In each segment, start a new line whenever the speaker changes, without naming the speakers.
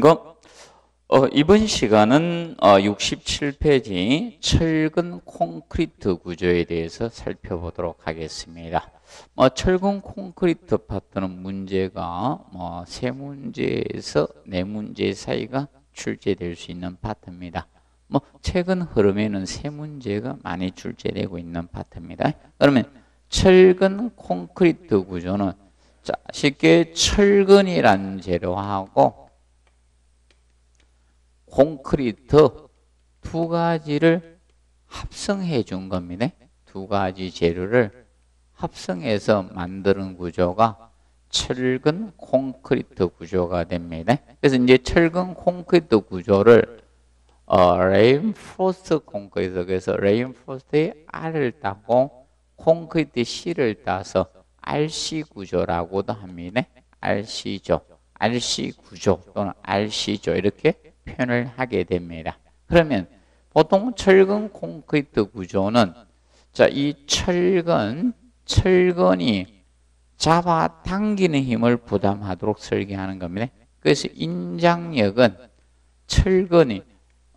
거 어, 이번 시간은 어, 67페이지 철근 콘크리트 구조에 대해서 살펴보도록 하겠습니다. 뭐 철근 콘크리트 파트는 문제가 뭐 세 문제에서 네 문제 사이가 출제될 수 있는 파트입니다. 뭐 최근 흐름에는 세 문제가 많이 출제되고 있는 파트입니다. 그러면 철근 콘크리트 구조는 자, 쉽게 철근이라는 재료하고 콘크리트 두 가지를 합성해 준 겁니다. 두 가지 재료를 합성해서 만드는 구조가 철근 콘크리트 구조가 됩니다. 그래서 이제 철근 콘크리트 구조를 어, reinforced concrete 그래서 reinforced의 R을 따고 콘크리트 C를 따서 RC 구조라고도 합니다. RC죠. RC 구조 또는 RC죠. 이렇게 표현을 하게 됩니다. 그러면 보통 철근 콘크리트 구조는 자, 이 철근, 철근이 잡아 당기는 힘을 부담하도록 설계하는 겁니다. 그래서 인장력은 철근이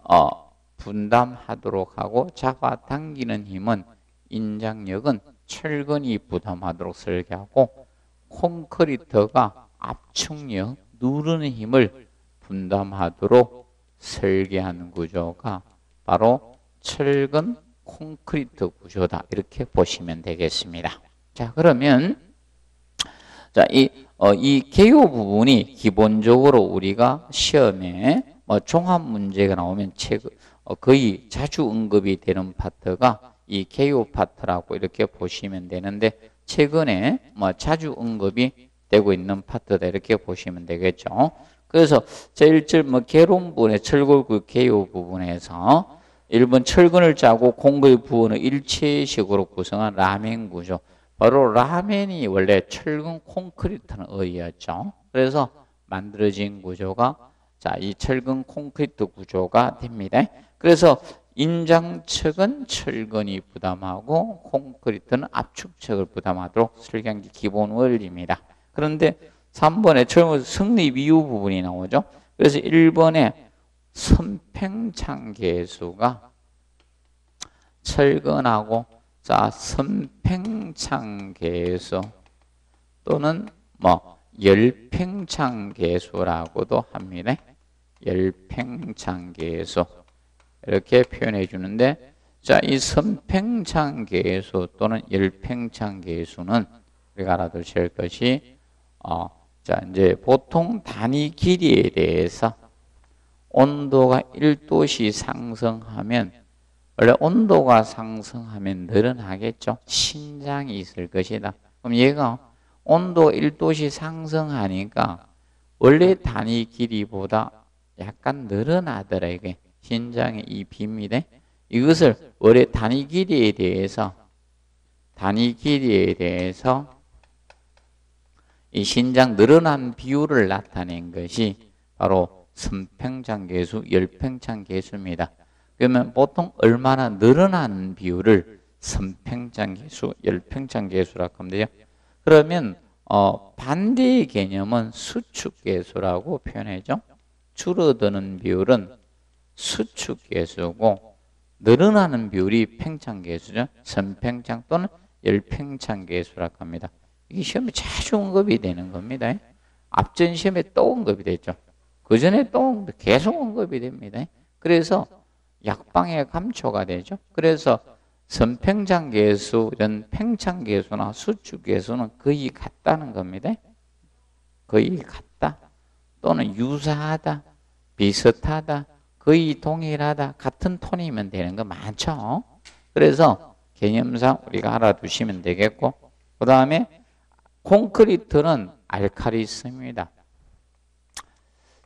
어, 분담하도록 하고 잡아 당기는 힘은 인장력은 철근이 부담하도록 설계하고 콘크리트가 압축력, 누르는 힘을 분담하도록 설계하는 구조가 바로 철근 콘크리트 구조다. 이렇게 보시면 되겠습니다. 자, 그러면 자, 이, 어, 이 개요 부분이 기본적으로 우리가 시험에 뭐 종합 문제가 나오면 책, 어, 거의 자주 언급이 되는 파트가 이 개요 파트라고 이렇게 보시면 되는데 최근에 뭐 자주 언급이 되고 있는 파트다 이렇게 보시면 되겠죠. 그래서 제1절 뭐 개론분의 철골구 개요 부분에서 1번 철근을 짜고 공구의 부분을 일체식으로 구성한 라멘 구조. 바로 라멘이 원래 철근 콘크리트는 의였죠. 그래서 만들어진 구조가 자, 이 철근 콘크리트 구조가 됩니다. 그래서 인장 측은 철근이 부담하고 콘크리트는 압축 측을 부담하도록 설계한 게 기본 원리입니다. 그런데 3번에 철근 성립 이후 부분이 나오죠. 그래서 1번에 선팽창 계수가 철근하고 자 선팽창 계수 또는 뭐 열팽창 계수라고도 합니다. 열팽창 계수 이렇게 표현해 주는데 자이 선팽창 계수 또는 열팽창 계수는 우리가 알아두실 것이 어, 자 이제 보통 단위 길이에 대해서 온도가 1도씩 상승하면 원래 온도가 상승하면 늘어나겠죠. 신장이 있을 것이다. 그럼 얘가 온도 1도씩 상승하니까 원래 단위 길이보다 약간 늘어나더라 이게 신장의 이 비밀에 이것을 원래 단위 길이에 대해서 단위 길이에 대해서 이 신장 늘어난 비율을 나타낸 것이 바로 선팽창 계수, 열팽창 계수입니다. 그러면 보통 얼마나 늘어나는 비율을 선팽창 계수, 열팽창 계수라고 하면 돼요. 그러면 어, 반대의 개념은 수축 계수라고 표현하죠. 줄어드는 비율은 수축 계수고 늘어나는 비율이 팽창 계수죠. 선팽창 또는 열팽창 계수라고 합니다. 이게 시험에 자주 언급이 되는 겁니다. 앞전 시험에 또 언급이 됐죠. 그 전에 또 계속 언급이 됩니다. 그래서 약방의 감초가 되죠. 그래서 선팽장 계수, 이런 팽창 계수나 수축 계수는 거의 같다는 겁니다. 거의 같다. 또는 유사하다, 비슷하다, 거의 동일하다, 같은 톤이면 되는 거 많죠. 그래서 개념상 우리가 알아두시면 되겠고, 그 다음에 콘크리트는 알카리스입니다.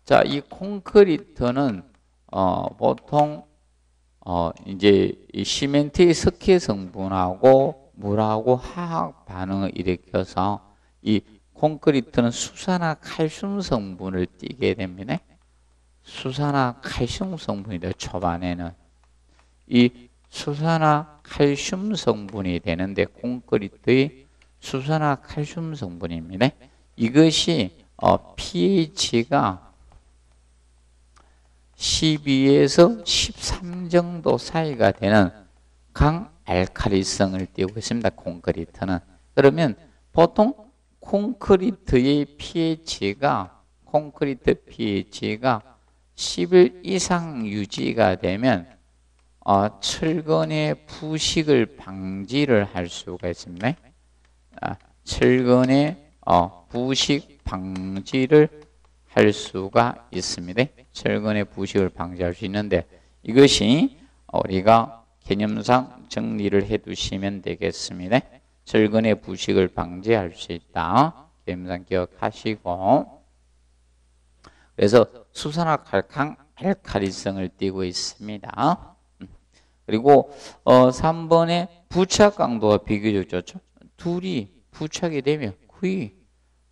자, 이 콘크리트는 어, 보통 어, 이제 이 시멘트의 석회 성분하고 물하고 화학 반응을 일으켜서 이 콘크리트는 수산화 칼슘 성분을 띠게 됩니다. 수산화 칼슘 성분이다 초반에는 이 수산화 칼슘 성분이 되는데 콘크리트의 수산화 칼슘 성분입니다. 이것이 어, pH가 12에서 13 정도 사이가 되는 강 알칼리성을 띄고 있습니다. 콘크리트는. 그러면 보통 콘크리트의 pH가 콘크리트 pH가 11 이상 유지가 되면 어, 철근의 부식을 방지를 할 수가 있습니다. 아, 철근의 어, 부식 방지를 할 수가 있습니다. 철근의 부식을 방지할 수 있는데 이것이 우리가 개념상 정리를 해 두시면 되겠습니다. 철근의 부식을 방지할 수 있다. 개념상 기억하시고 그래서 수산화칼캉 알칼리성을 띠고 있습니다. 그리고 어 3번에 부착 강도가 비교적 좋죠. 둘이 부착이 되면 거의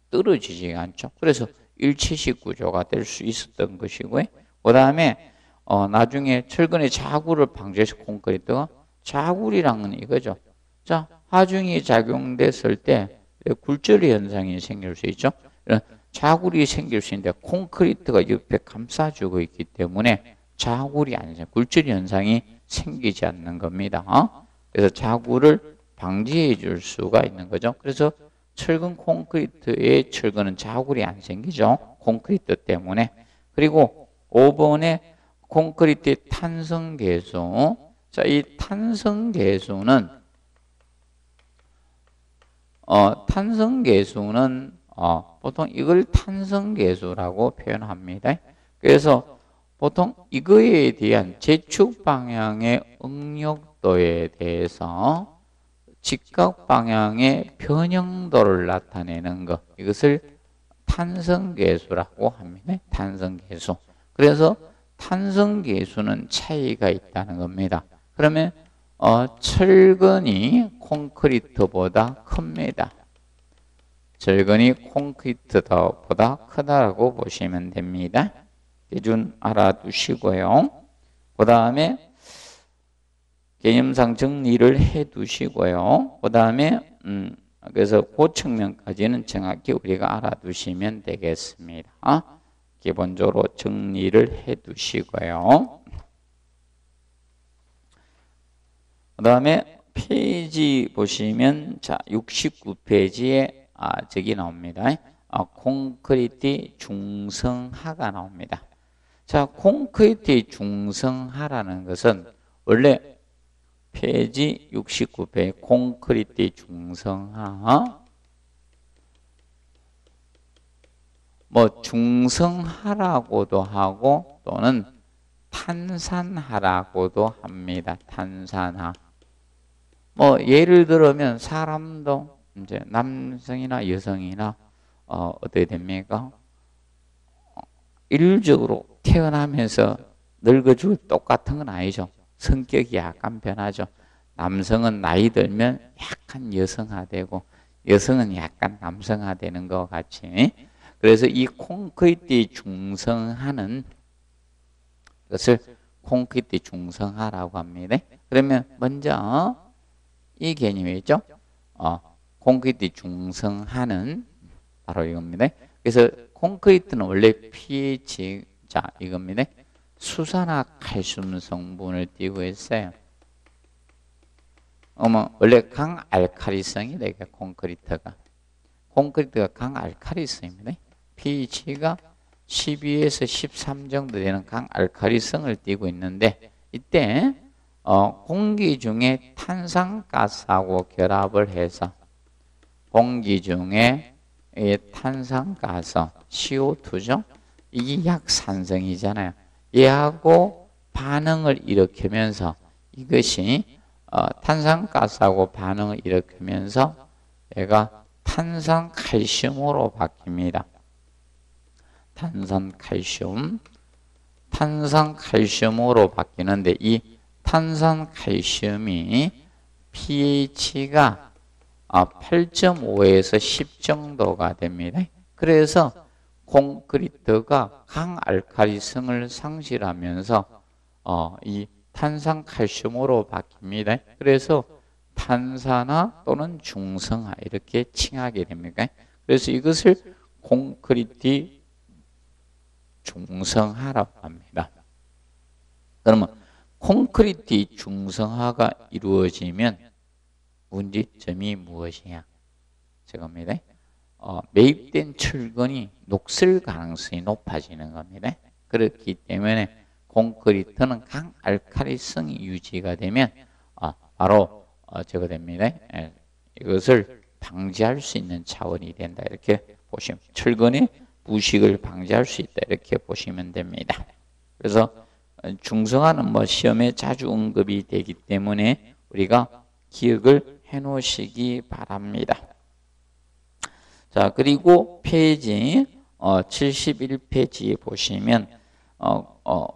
떨어지지 않죠. 그래서 일체식 구조가 될 수 있었던 것이고요. 그 다음에 어 나중에 철근의 자구를 방지해서 콘크리트가 자구리랑은 이거죠. 자 하중이 작용됐을 때 굴절 현상이 생길 수 있죠. 자굴이 생길 수 있는데 콘크리트가 옆에 감싸주고 있기 때문에 자굴이 아니죠. 굴절 현상이 생기지 않는 겁니다. 그래서 자굴을 방지해 줄 수가 있는 거죠. 그래서 철근 콘크리트의 철근은 자굴이 안 생기죠. 콘크리트 때문에. 그리고 5번에 콘크리트의 탄성 계수. 자, 이 탄성 계수는 어, 탄성 계수는 어, 보통 이걸 탄성 계수라고 표현합니다. 그래서 보통 이거에 대한 재축 방향의 응력도에 대해서 직각 방향의 변형도를 나타내는 것 이것을 탄성계수라고 합니다. 탄성계수. 그래서 탄성계수는 차이가 있다는 겁니다. 그러면 어, 철근이 콘크리트보다 큽니다. 절근이 콘크리트보다 크다라고 보시면 됩니다. 기준 알아두시고요. 그 다음에 개념상 정리를 해 두시고요. 그 다음에 음, 그래서 그 측면까지는 정확히 우리가 알아두시면 되겠습니다. 기본적으로 정리를 해 두시고요. 그 다음에 페이지 보시면 자 69페이지에 아, 저기 나옵니다. 아, 콘크리트 중성하가 나옵니다. 자, 콘크리트 중성하라는 것은 원래 페이지 69배 콘크리트 중성하 뭐 중성하라고도 하고 또는 탄산하라고도 합니다. 탄산하. 뭐 예를 들면 사람도 이제 남성이나 여성이나 어, 어떻게 됩니까? 일률적으로 태어나면서 늙어지고 똑같은 건 아니죠. 성격이 약간 변하죠. 남성은 나이 들면 약간 여성화되고 여성은 약간 남성화되는 것 같이 그래서 이 콘크리트 중성화는 것을 콘크리트 중성화라고 합니다. 그러면 먼저 이 개념이 있죠. 어, 콘크리트 중성하는 바로 이겁니다. 그래서 콘크리트는 원래 pH 자 이겁니다. 수산화 칼슘 성분을 띄고 있어요. 어머 원래 강알칼리성이 되게 콘크리트가 콘크리트가 강알칼리성입니다. pH가 12에서 13 정도 되는 강알칼리성을 띄고 있는데 이때 어, 공기 중에 탄산가스하고 결합을 해서 공기 중에 탄산가스 CO2죠. 이게 약산성이잖아요. 얘하고 반응을 일으키면서 이것이 어, 탄산가스하고 반응을 일으키면서 얘가 탄산칼슘으로 바뀝니다. 탄산칼슘 탄산칼슘으로 바뀌는데 이 탄산칼슘이 pH가 8.5에서 아, 10 정도가 됩니다. 그래서 콘크리트가 강알칼리성을 상실하면서 어, 이 탄산칼슘으로 바뀝니다. 그래서 탄산화 또는 중성화 이렇게 칭하게 됩니다. 그래서 이것을 콘크리트 중성화라고 합니다. 그러면 콘크리트 중성화가 이루어지면 문제점이 무엇이냐? 저겁니다. 어, 매입된 철근이 녹슬 가능성이 높아지는 겁니다. 그렇기 때문에 콘크리트는 강 알칼리성이 유지가 되면 어, 바로 어, 저거 됩니다. 예, 이것을 방지할 수 있는 차원이 된다. 이렇게 보시면 철근의 부식을 방지할 수 있다. 이렇게 보시면 됩니다. 그래서 중성화는 뭐 시험에 자주 언급이 되기 때문에 우리가 기억을 해 놓으시기 바랍니다. 자, 그리고 페이지 어, 71페이지에 보시면 어, 어,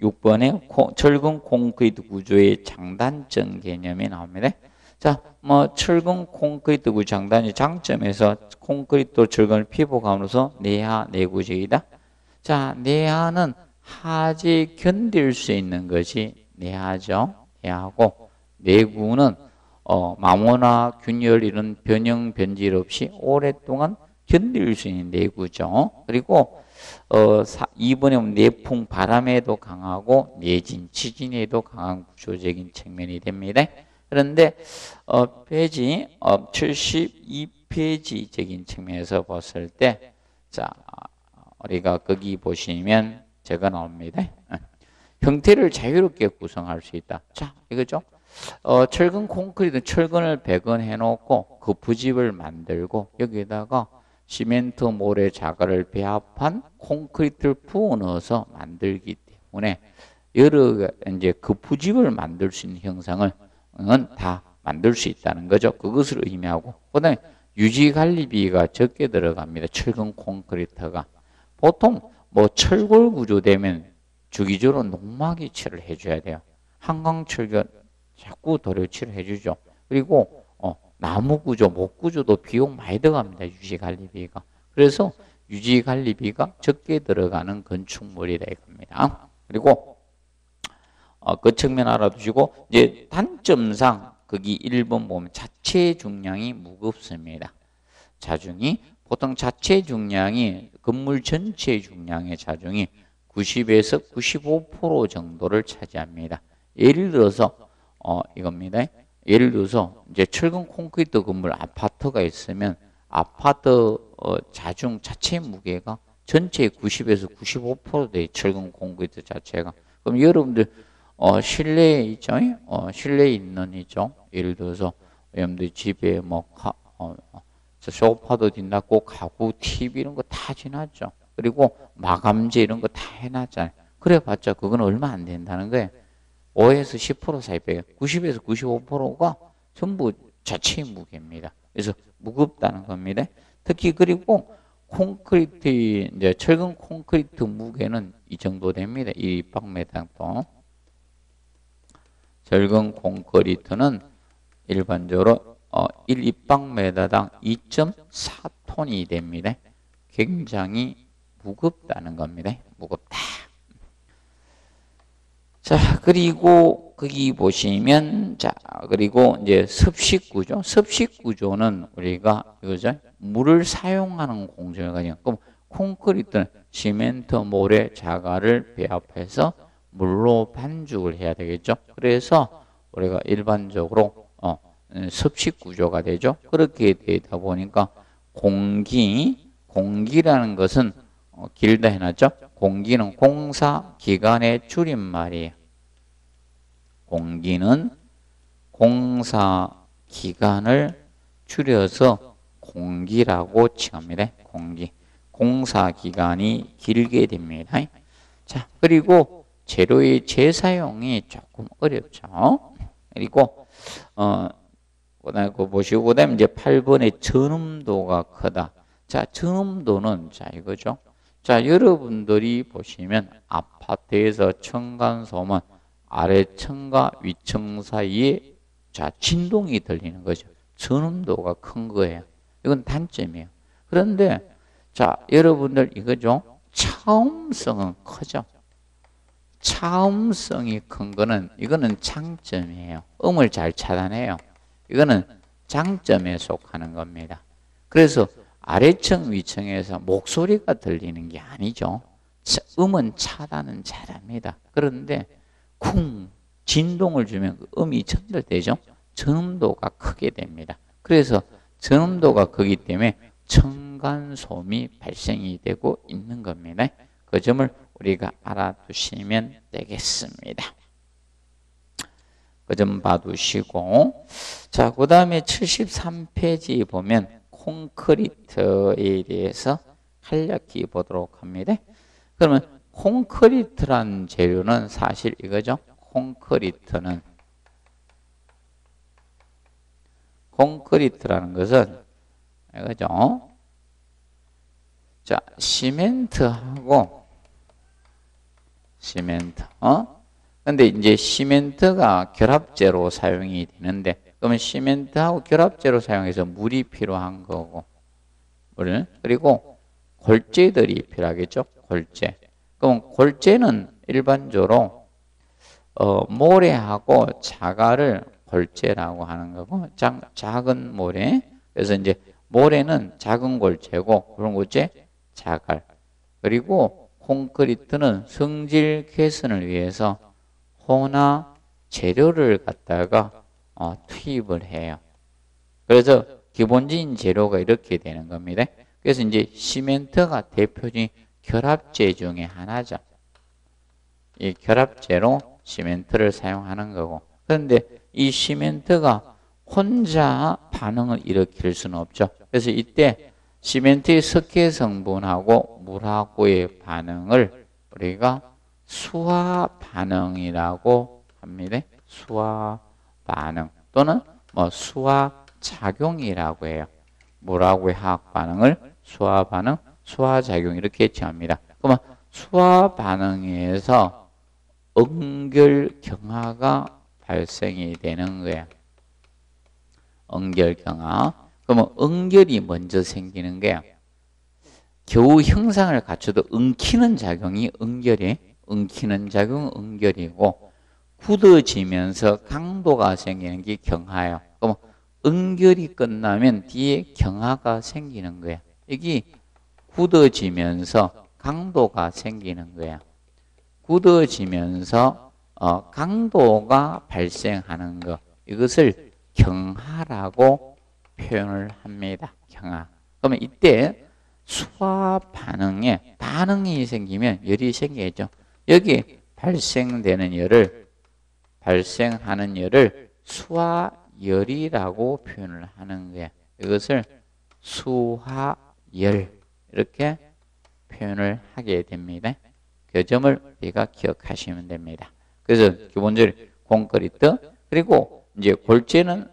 6번에 코, 철근 콘크리트 구조의 장단점 개념이 나옵니다. 자, 뭐 철근 콘크리트 구조 장단의 장점에서 콘크리트 철근을 피복함으로써 내하 내구적이다. 자, 내하는 하지 견딜 수 있는 것이 내하죠. 내하고 내구는 어, 마모나 균열 이런 변형 변질 없이 오랫동안 견딜 수 있는 내구죠. 그리고 어, 사, 2번에 내풍 바람에도 강하고 내진 지진에도 강한 구조적인 측면이 됩니다. 그런데 어, 페이지 어, 72페이지적인 측면에서 봤을 때 자, 우리가 거기 보시면 제가 나옵니다. 형태를 자유롭게 구성할 수 있다. 자, 이거죠. 어, 철근 콘크리트 철근을 배근해 놓고 그 거푸집을 만들고 여기에다가 시멘트 모래 자갈을 배합한 콘크리트를 부어 넣어서 만들기 때문에 여러 이제 그 부집을 만들 수 있는 형상을 다 만들 수 있다는 거죠. 그것을 의미하고 그다음에 유지 관리비가 적게 들어갑니다. 철근 콘크리트가 보통 뭐 철골 구조 되면 주기적으로 농막이칠을 해줘야 돼요. 한강철근 자꾸 도료치를 해주죠. 그리고 어, 나무 구조, 목 구조도 비용 많이 들어갑니다. 유지 관리비가. 그래서 유지 관리비가 적게 들어가는 건축물이라 이겁니다. 그리고 어, 그 측면 알아두시고 이제 단점상 거기 1번 보면 자체 중량이 무겁습니다. 자중이 보통 자체 중량이 건물 전체 중량의 자중이 90에서 95% 정도를 차지합니다. 예를 들어서 어 이겁니다. 예를 들어서 이제 철근 콘크리트 건물 아파트가 있으면 아파트 어, 자중 자체 무게가 전체의 90에서 95%돼 철근 콘크리트 자체가 그럼 여러분들 어, 실내에 있죠? 어, 실내에 있는 있죠? 예를 들어서 여러분들 집에 뭐 가, 어, 소파도 지났고 가구, TV 이런 거 다 지났죠. 그리고 마감재 이런 거 다 해놨잖아요. 그래봤자 그건 얼마 안 된다는 거예요. 5에서 10% 사이 빼요. 90에서 95%가 전부 자체 무게입니다. 그래서 무겁다는 겁니다. 특히 그리고 콘크리트 이제 철근 콘크리트 무게는 이 정도 됩니다. 1박메당도 철근 콘크리트는 일반적으로 어, 1 입방메다당 2.4톤이 됩니다. 굉장히 무겁다는 겁니다. 무겁다. 자, 그리고 거기 보시면 자, 그리고 이제 습식 구조. 습식 구조는 우리가 이거죠. 물을 사용하는 가지고 그럼 콘크리트는 시멘트, 모래, 자갈을 배합해서 물로 반죽을 해야 되겠죠. 그래서 우리가 일반적으로 어, 습식 구조가 되죠. 그렇게 되다 보니까 공기, 공기라는 것은 어, 길다 해놨죠. 공기는 공사 기간의 줄임말이에요. 공기는 공사 기간을 줄여서 공기라고 칭합니다. 공기. 공사 기간이 길게 됩니다. 자, 그리고 재료의 재사용이 조금 어렵죠. 그리고 어 그다음에 그 보시고 그다음에 이제 8번의 전음도가 크다. 자, 전음도는 자 이거죠. 자, 여러분들이 보시면 아파트에서 층간소음 아래 층과 위층 사이에 자, 진동이 들리는 거죠. 전음도가 큰 거예요. 이건 단점이에요. 그런데 자, 여러분들 이거죠. 차음성은 크죠. 차음성이 큰 거는 이거는 장점이에요. 음을 잘 차단해요. 이거는 장점에 속하는 겁니다. 그래서 아래층 위층에서 목소리가 들리는 게 아니죠. 음은 차단은 잘합니다. 그런데 쿵 진동을 주면 그 음이 전달되죠. 전음도가 크게 됩니다. 그래서 전음도가 크기 때문에 청간소음이 발생이 되고 있는 겁니다. 그 점을 우리가 알아두시면 되겠습니다. 그 점 봐두시고 자, 그 다음에 73페이지 보면 콘크리트에 대해서 간략히 보도록 합니다. 그러면 콘크리트란 재료는 사실 이거죠. 콘크리트는 콘크리트라는 것은 이거죠. 자, 시멘트하고 시멘트. 어? 근데 이제 시멘트가 결합제로 사용이 되는데 그러면 시멘트하고 결합제로 사용해서 물이 필요한 거고 물 그리고 골재들이 필요하겠죠. 골재. 그럼 골재는 일반적으로 어, 모래하고 자갈을 골재라고 하는 거고 작, 작은 모래 그래서 이제 모래는 작은 골재고 그런 골재 자갈 그리고 콘크리트는 성질 개선을 위해서 호나 재료를 갖다가 어, 투입을 해요. 그래서 기본적인 재료가 이렇게 되는 겁니다. 그래서 이제 시멘트가 대표적인 결합재 중에 하나죠. 이 결합재로 시멘트를 사용하는 거고. 그런데 이 시멘트가 혼자 반응을 일으킬 수는 없죠. 그래서 이때 시멘트의 석회 성분하고 물하고의 반응을 우리가 수화 반응이라고 합니다. 수화 반응 또는 뭐 수화 작용이라고 해요. 물하고의 화학 반응을 수화 반응, 수화 작용 이렇게 정합니다. 그러면 수화 반응에서 응결 경화가 발생이 되는 거야. 응결 경화. 그러면 응결이 먼저 생기는 거야. 겨우 형상을 갖춰도 응키는 작용이 응결이 응키는 작용 응결이고 굳어지면서 강도가 생기는 게 경화예요. 그럼 응결이 끝나면 뒤에 경화가 생기는 거야. 이게 굳어지면서 강도가 생기는 거야. 굳어지면서 어, 강도가 발생하는 것 이것을 경하라고 표현을 합니다. 경하. 그러면 이때 수화 반응에 반응이 생기면 열이 생기죠. 여기 발생되는 열을 발생하는 열을 수화열이라고 표현을 하는 거예요. 이것을 수화열 이렇게 표현을 하게 됩니다. 그 점을 우리가 기억하시면 됩니다. 그래서 기본적으로 콘크리트 그리고 이제 골재는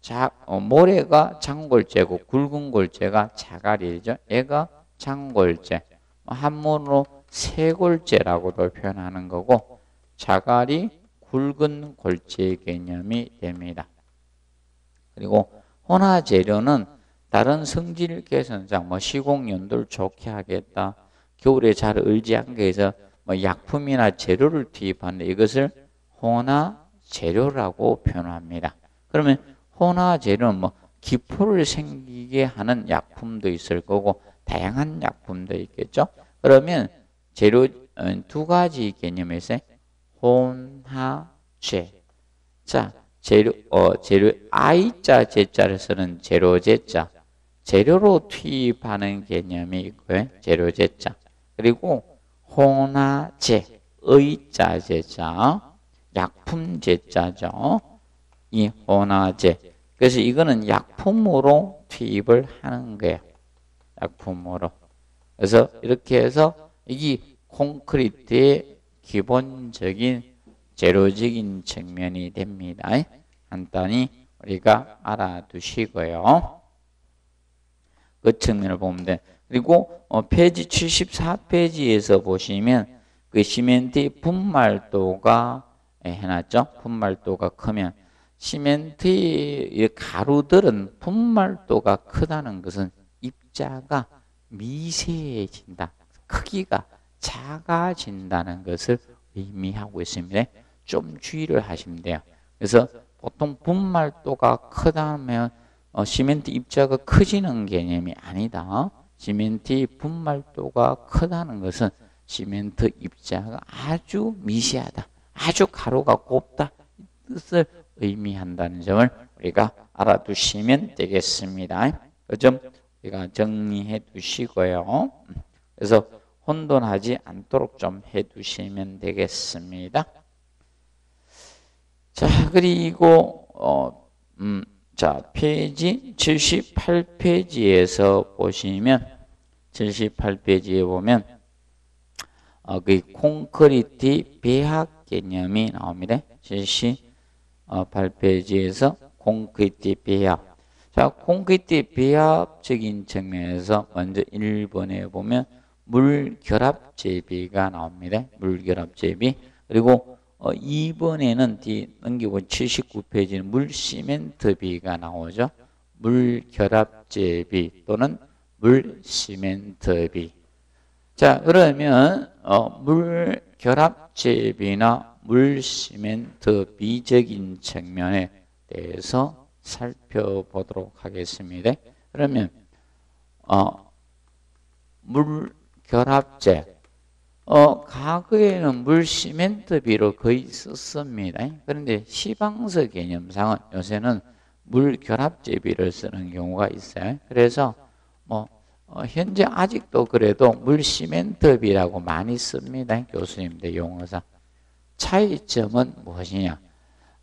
자, 어, 모래가 장골재고 굵은 골재가 자갈이죠. 얘가 장골재. 한문으로 세골재라고도 표현하는 거고 자갈이 굵은 골재 개념이 됩니다. 그리고 혼화 재료는 다른 성질 개선상 뭐 시공 연도를 좋게 하겠다. 겨울에 잘 얼지 않게 해서 뭐 약품이나 재료를 투입하는데 이것을 혼화 재료라고 표현합니다. 그러면 혼화 재료는 뭐 기포를 생기게 하는 약품도 있을 거고 다양한 약품도 있겠죠. 그러면 재료 어, 두 가지 개념에서 혼화재. 자, 재료 어 재료 I자 제자를 쓰는 재료 제자. 재료로 투입하는 개념이 있고요. 재료 제자. 그리고 혼화제, 의자 제자, 약품 제자죠. 이 혼화제. 그래서 이거는 약품으로 투입을 하는 거예요. 약품으로. 그래서 이렇게 해서 이게 콘크리트의 기본적인 재료적인 측면이 됩니다. 간단히 우리가 알아두시고요. 그 측면을 보면 돼. 그리고 어, 페이지 74페이지에서 보시면 그 시멘트 분말도가 예, 해놨죠. 분말도가 크면 시멘트의 가루들은 분말도가 크다는 것은 입자가 미세해진다. 크기가 작아진다는 것을 의미하고 있습니다. 좀 주의를 하시면 돼요. 그래서 보통 분말도가 크다면 어, 시멘트 입자가 커지는 개념이 아니다. 시멘트 분말도가 크다는 것은 시멘트 입자가 아주 미세하다. 아주 가루가 곱다 뜻을 의미한다는 점을 우리가 알아두시면 되겠습니다. 그 점 우리가 정리해 두시고요. 그래서 혼돈하지 않도록 좀 해 두시면 되겠습니다. 자, 그리고 어, 음, 자, 페이지 78페이지에서 보시면 78페이지에 보면 어, 그 콘크리트 배합 개념이 나옵니다. 78페이지에서 콘크리트 배합. 자, 콘크리트 배합적인 측면에서 먼저 1번에 보면 물 결합 제비가 나옵니다. 물 결합 제비. 그리고 어, 2번에는 뒤 넘기고 79페이지는 물 시멘트비가 나오죠. 물 결합제비 또는 물 시멘트비. 자, 그러면 어, 물 결합제비나 물 시멘트 비적인 측면에 대해서 살펴보도록 하겠습니다. 그러면 어, 물 결합제 어, 과거에는 물 시멘트 비로 거의 썼습니다. 그런데 시방서 개념상은 요새는 물 결합제 비를 쓰는 경우가 있어요. 그래서 뭐 어, 현재 아직도 그래도 물 시멘트 비라고 많이 씁니다. 교수님들 용어상. 차이점은 무엇이냐?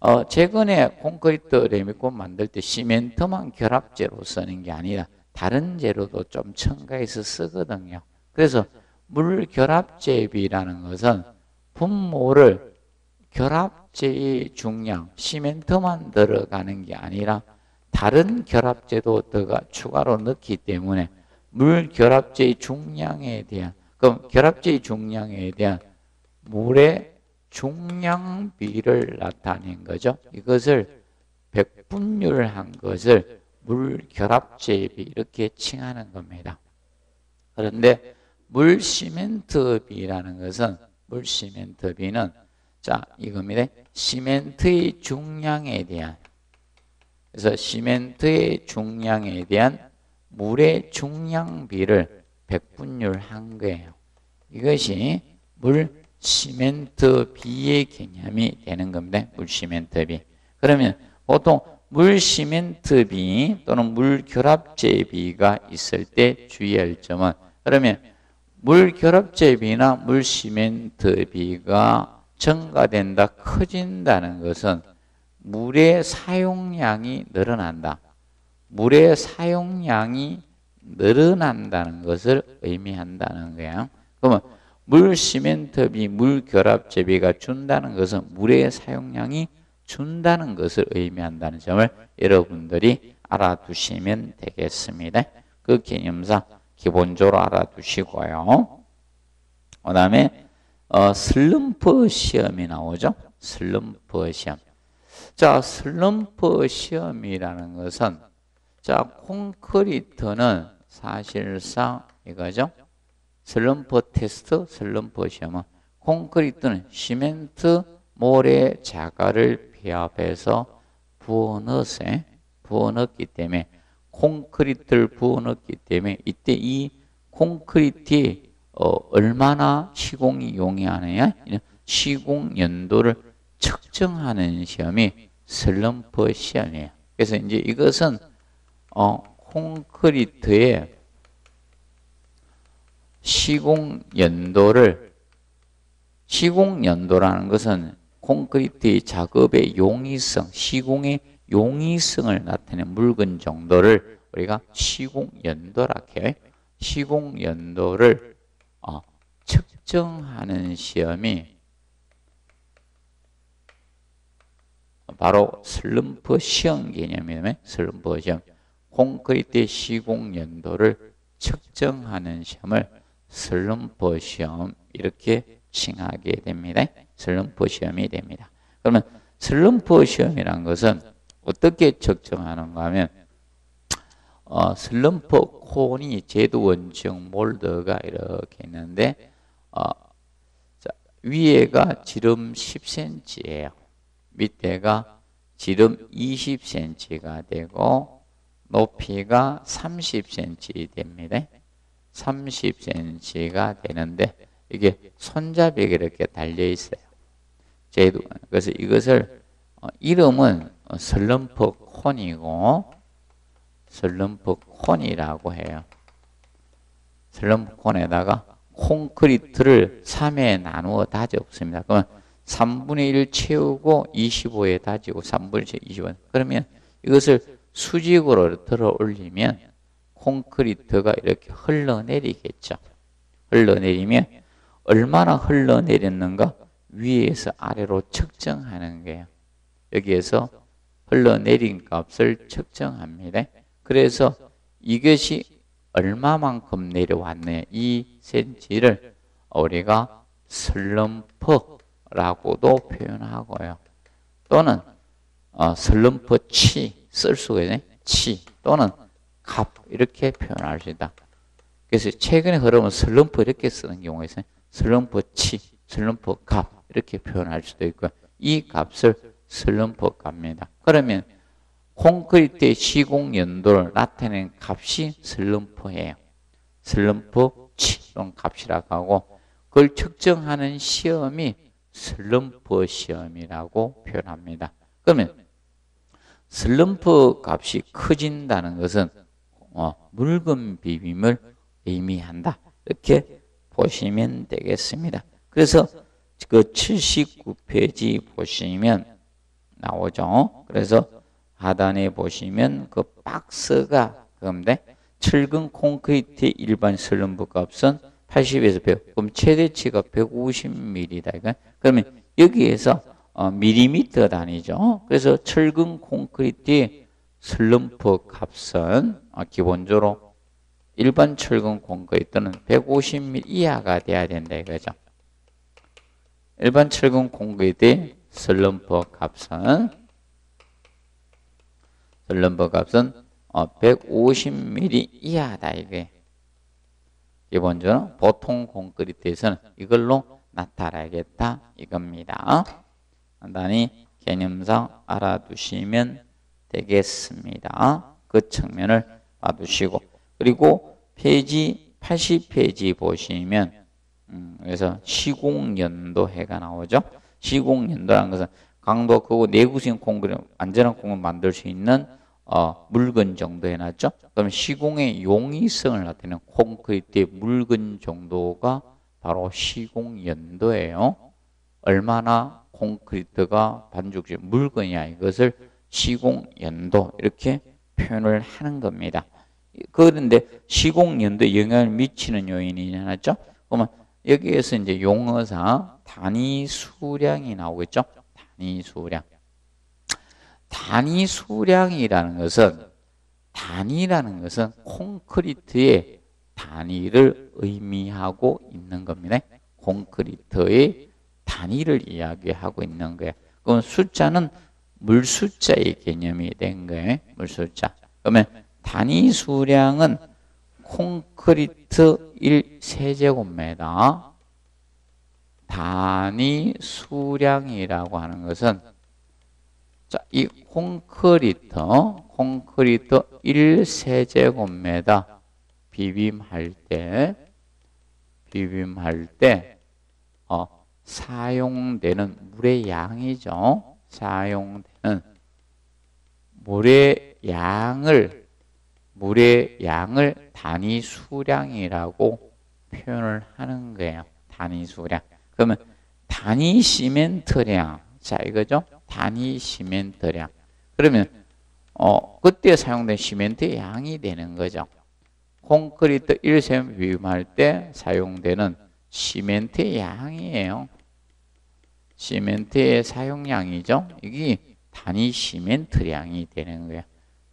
어, 최근에 콘크리트 레미콘 만들 때 시멘트만 결합제로 쓰는 게 아니라 다른 재료도 좀 첨가해서 쓰거든요. 그래서 물결합제비라는 것은 분모를 결합제의 중량, 시멘트만 들어가는 게 아니라 다른 결합제도 더가 추가로 넣기 때문에 물 결합제의 중량에 대한 그럼 결합제의 중량에 대한 물의 중량비를 나타낸 거죠. 이것을 백분율한 것을 물 결합제비 이렇게 칭하는 겁니다. 그런데 물 시멘트비라는 것은 물 시멘트비는 자 이겁니다. 시멘트의 중량에 대한 그래서 시멘트의 중량에 대한 물의 중량비를 백분율 한 거예요. 이것이 물 시멘트 비의 개념이 되는 겁니다. 물 시멘트 비. 그러면 보통 물 시멘트 비 또는 물 결합제 비가 있을 때 주의할 점은 그러면 물 결합제비나 물 시멘트비가 증가된다, 커진다는 것은 물의 사용량이 늘어난다. 물의 사용량이 늘어난다는 것을 의미한다는 거예요. 그러면 물 시멘트비, 물 결합제비가 준다는 것은 물의 사용량이 준다는 것을 의미한다는 점을 여러분들이 알아두시면 되겠습니다. 그 개념상 기본적으로 알아두시고요. 그 다음에 어, 슬럼프 시험이 나오죠. 슬럼프 시험. 자, 슬럼프 시험이라는 것은 자, 콘크리트는 사실상 이거죠. 슬럼프 테스트, 슬럼프 시험은 콘크리트는 시멘트 모래 자갈을 배합해서 부어 넣었어요. 부어 넣기 때문에 콘크리트를 부어 넣기 때문에 이때 이 콘크리트에 어, 얼마나 시공이 용이하느냐 시공 연도를 측정하는 시험이 슬럼프 시험이에요. 그래서 이제 이것은 어, 콘크리트의 시공 연도를 시공 연도라는 것은 콘크리트의 작업의 용이성, 시공의 용이성을 나타내는 물건 정도를 우리가 시공연도라 해요. 시공연도를 어, 측정하는 시험이 바로 슬럼프 시험 개념이면 슬럼프 시험 콘크리트 시공 연도를 측정하는 시험을 슬럼프 시험 이렇게 칭하게 됩니다. 슬럼프 시험이 됩니다. 그러면 슬럼프 시험이란 것은 어떻게 측정하는가 하면 어, 슬럼프 cone이 제도 원칙 몰드가 이렇게 있는데 어, 자, 위에가 지름 10cm예요. 밑에가 지름 20cm가 되고 높이가 30cm 됩니다. 30cm가 되는데 이게 손잡이가 이렇게 달려 있어요. 제도. 그래서 이것을 어, 이름은 어, 슬럼프 콘이고 슬럼프 콘이라고 해요. 슬럼프 콘에다가 콘크리트를 3에 나누어 다졌습니다. 그러면 3분의 1 채우고 25에 다지고 3분의 1 25. 그러면 이것을 수직으로 들어 올리면 콘크리트가 이렇게 흘러내리겠죠. 흘러내리면 얼마나 흘러내렸는가 위에서 아래로 측정하는 거예요. 여기에서 흘러내린 값을 측정합니다. 그래서 이것이 얼마만큼 내려왔네 이 센치를 우리가 슬럼프라고도 표현하고요. 또는 어, 슬럼프 치 쓸 수가 있네. 치 또는 값 이렇게 표현할 수 있다. 그래서 최근에 흐름은 슬럼프 이렇게 쓰는 경우가 있어요. 슬럼프 치, 슬럼프 값 이렇게 표현할 수도 있고 이 값을 슬럼프 값입니다. 그러면 콘크리트의 시공 연도를 나타내는 값이 슬럼프예요. 슬럼프 치론 값이라고 하고 그걸 측정하는 시험이 슬럼프 시험이라고 표현합니다. 그러면 슬럼프 값이 커진다는 것은 어, 묽은 비빔을 의미한다. 이렇게 보시면 되겠습니다. 그래서 그 79페이지 보시면 나오죠. 그래서 하단에 보시면 그 박스가 그건데 철근 콘크리트 일반 슬럼프 값은 80에서 100. 그럼 최대치가 150mm다. 그러면 여기에서 어, 밀리미터 단위죠. 그래서 철근 콘크리트의 슬럼프 값은 어, 기본적으로 일반 철근 콘크리트는 150mm 이하가 돼야 된다 이거죠. 일반 철근 콘크리트의 슬럼프 값은 슬럼프 값은 150mm 어, 이하다 이게 기본적으로 보통 콘크리트에서는 이걸로 나타나겠다 이겁니다. 간단히 개념상 알아두시면 되겠습니다. 그 측면을 봐두시고 그리고 페이지 80페이지 보시면 음, 그래서 시공연도 해가 나오죠. 시공 연도라는 것은 강도 크고 내구성 콘크리트 안전한 콘크리트 만들 수 있는 어, 묽은 정도 해놨죠. 그럼 시공의 용이성을 나타내는 콘크리트의 묽은 정도가 바로 시공 연도예요. 얼마나 콘크리트가 반죽시 묽으냐 이것을 시공 연도 이렇게 표현을 하는 겁니다. 그런데 시공 연도에 영향을 미치는 요인이 하나죠. 그러면 여기에서 이제 용어상 단위 수량이 나오겠죠. 단위 수량. 단위 수량이라는 것은 단위라는 것은 콘크리트의 단위를 의미하고 있는 겁니다. 콘크리트의 단위를 이야기하고 있는 거예요. 그럼 숫자는 물 숫자의 개념이 된 거예요. 물 숫자. 그러면 단위 수량은 콘크리트 1세제곱미터 단위 수량이라고 하는 것은 자, 이 콘크리트, 콘크리트 1세제곱미터 비빔할 때, 비빔할 때, 어, 사용되는 물의 양이죠. 사용되는 물의 양을, 물의 양을 단위 수량이라고 표현을 하는 거예요. 단위 수량. 그러면 단위 시멘트량. 자, 이거죠? 단위 시멘트량. 그러면 어, 그때 사용된 시멘트의 양이 되는 거죠. 콘크리트 1셈 비움할 때 사용되는 시멘트의 양이에요. 시멘트의 사용량이죠. 이게 단위 시멘트량이 되는 거예요.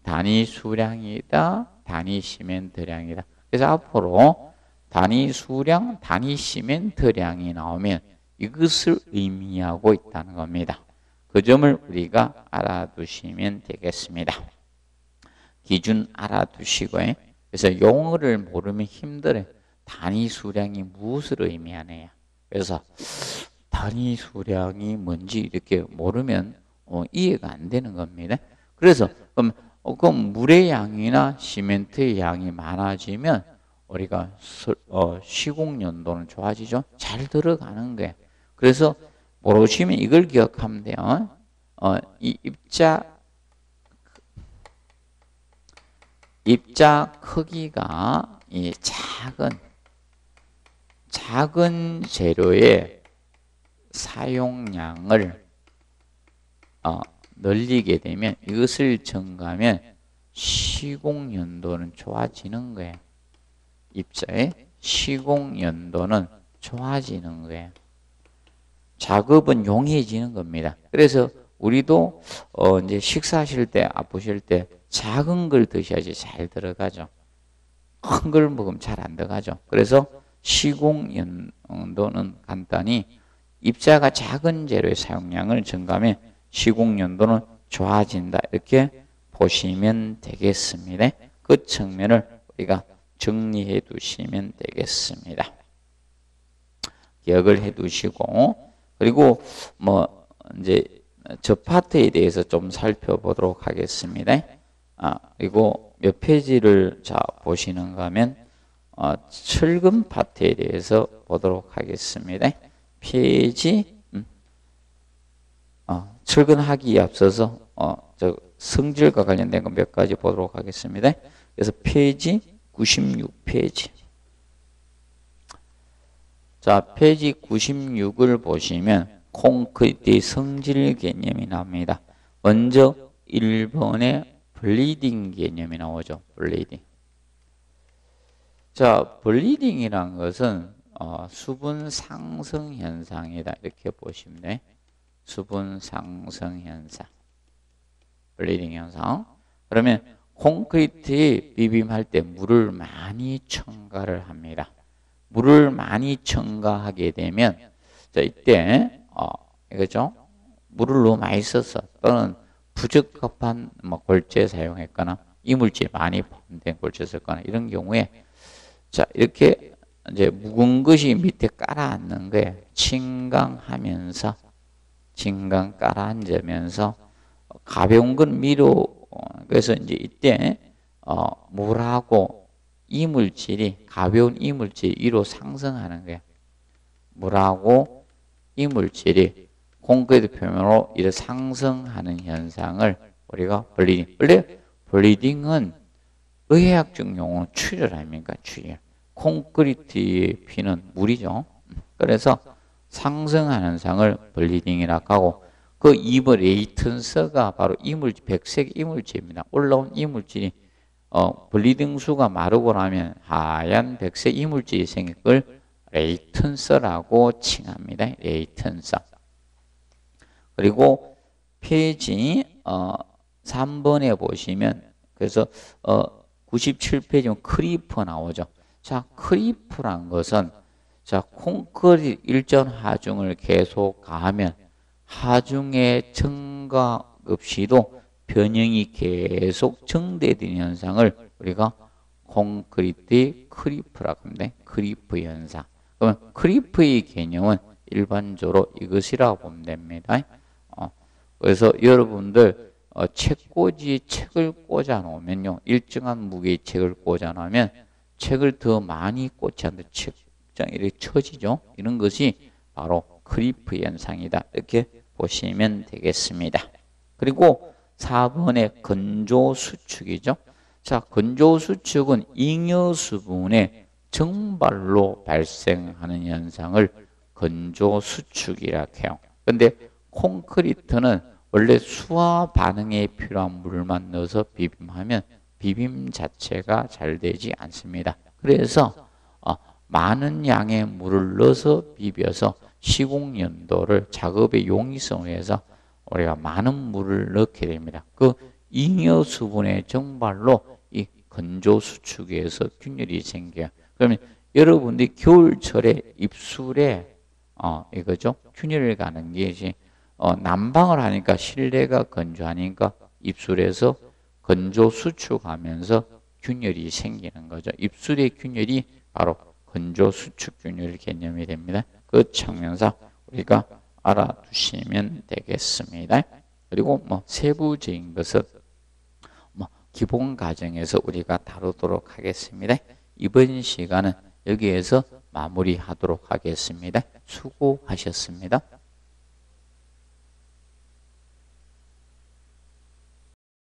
단위 수량이다. 단위 시멘트량이다. 그래서 앞으로 단위 수량, 단위 시멘트량이 나오면 이것을 의미하고 있다는 겁니다. 그 점을 우리가 알아두시면 되겠습니다. 기준 알아두시고요. 그래서 용어를 모르면 힘들어요. 단위 수량이 무엇을 의미하느냐. 그래서 단위 수량이 뭔지 이렇게 모르면 어, 이해가 안 되는 겁니다. 그래서 그럼 어, 그럼 물의 양이나 시멘트의 양이 많아지면 우리가 어, 시공 연도는 좋아지죠. 잘 들어가는 거예요. 그래서 모르시면 이걸 기억하면 돼요. 어, 이 입자 입자 크기가 이 작은 작은 재료의 사용량을 어, 늘리게 되면 이것을 증가하면 시공 연도는 좋아지는 거예요. 입자의 시공 연도는 좋아지는 거예요. 작업은 용이해지는 겁니다. 그래서 우리도 어 이제 식사하실 때 아프실 때 작은 걸 드셔야지 잘 들어가죠. 큰 걸 먹으면 잘 안 들어가죠. 그래서 시공 연도는 간단히 입자가 작은 재료의 사용량을 증가하면 시공연도는 좋아진다. 이렇게 보시면 되겠습니다. 그 측면을 우리가 정리해 두시면 되겠습니다. 기억을 해 두시고 그리고 뭐 이제 저 파트에 대해서 좀 살펴보도록 하겠습니다. 아, 그리고 몇 페이지를 자 보시는가 하면 어, 철근 파트에 대해서 보도록 하겠습니다. 페이지 철근하기에 앞서서 어, 저 성질과 관련된 거 몇 가지 보도록 하겠습니다. 그래서 페이지 96페이지 자 페이지 96을 보시면 콘크리트의 성질 개념이 나옵니다. 먼저 1번에 bleeding 개념이 나오죠. bleeding. 자, bleeding이란 것은 어, 수분 상승 현상이다. 이렇게 보시면 돼. 수분 상승 현상. 블리딩 현상. 그러면 콘크리트에 비빔할 때 물을 많이 첨가를 합니다. 물을 많이 첨가하게 되면 자, 이때 어, 이거죠? 물을 너무 많이 써서 또는 부적합한 뭐 골재 사용했거나 이물질 많이 포함된 골재 썼거나 이런 경우에 자 이렇게 이제 묵은 것이 밑에 깔아앉는 거에 침강하면서 침강 깔아 앉으면서 가벼운 건 위로 어, 그래서 이제 이때 어, 물하고 이물질이 가벼운 이물질이 위로 상승하는 거예요. 물하고 이물질이 콘크리트 표면으로 이렇게 상승하는 현상을 우리가 bleeding. 원래 bleeding은 의학적 용어는 출혈 아닙니까? 출혈. 콘크리트의 피는 물이죠. 그래서 상승하는 현상을 bleeding이라고 하고 그 이버 laitance가 바로 이물질, 백색 이물질입니다. 올라온 이물질이 어, bleeding 수가 마르고 나면 하얀 백색 이물질이 생길 걸 laitance라고 칭합니다. laitance. 그리고 페이지 어, 3번에 보시면 그래서 어, 97페이지 크리프 나오죠. 자, 크리프란 것은 자, 콘크리트 일전 하중을 계속 가하면 하중의 증가 없이도 변형이 계속 증대되는 현상을 우리가 콘크리트의 크리프라고 합니다. 크리프 현상. 그러면 크리프의 개념은 일반적으로 이것이라고 보면 됩니다. 어, 그래서 여러분들 어, 책꽂이에 책을 꽂아 놓으면요. 일정한 무게의 책을 꽂아 놓으면 책을 더 많이 꽂지 않는 책 장 이렇게 처지죠. 이런 것이 바로 크리프 현상이다. 이렇게 보시면 되겠습니다. 그리고 4번의 건조 수축이죠. 자, 건조 수축은 잉여 수분의 정발로 발생하는 현상을 건조 수축이라 해요. 근데 콘크리트는 원래 수화 반응에 필요한 물만 넣어서 비빔하면 비빔 자체가 잘 되지 않습니다. 그래서 어, 많은 양의 물을 넣어서 비벼서 시공 연도를 작업의 용이성을 위해서 우리가 많은 물을 넣게 됩니다. 그 잉여 수분의 정발로 이 건조 수축에서 균열이 생겨요. 그러면 여러분들이 겨울철에 입술에 어 이거죠 균열을 가는 게 어, 난방을 하니까 실내가 건조하니까 입술에서 건조 수축하면서 균열이 생기는 거죠. 입술의 균열이 바로 건조 수축 균열 개념이 됩니다. 그 측면에서 우리가 알아두시면 되겠습니다. 그리고 뭐 세부적인 것은 뭐 기본 과정에서 우리가 다루도록 하겠습니다. 이번 시간은 여기에서 마무리하도록 하겠습니다. 수고하셨습니다.